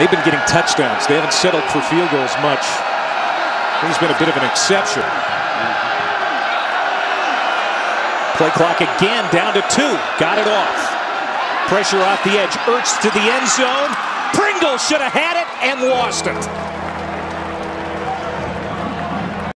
they've been getting touchdowns. They haven't settled for field goals much. He's been a bit of an exception. Play clock again down to two. Got it off. Pressure off the edge. Ertz to the end zone. Pringle should have had it and lost it.